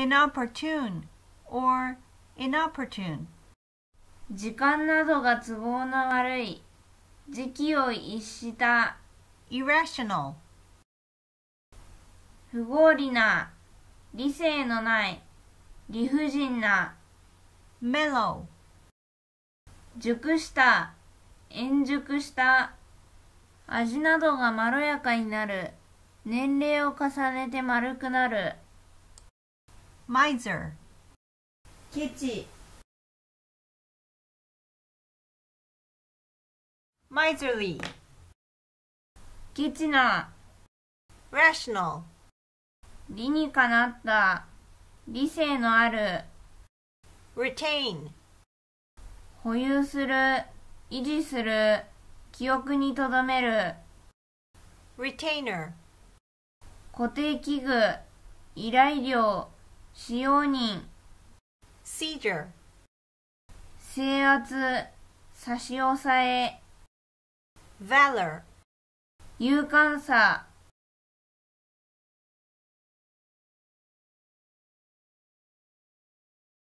inopportune or inopportune. 時間などが都合の悪い。時期を逸した。irrational, 不合理な。理性のない。理不尽な。mellow, 熟した。円熟した。味などがまろやかになる。年齢を重ねて丸くなる miser, ケチ。Miserly, ケチな。Rational, 理にかなった。理性のある。Retain, 保有する。維持する。記憶にとどめる。Retainer, 固定器具。依頼料使用人。Seizure, 制圧。差し押さえ。Valor, 勇敢さ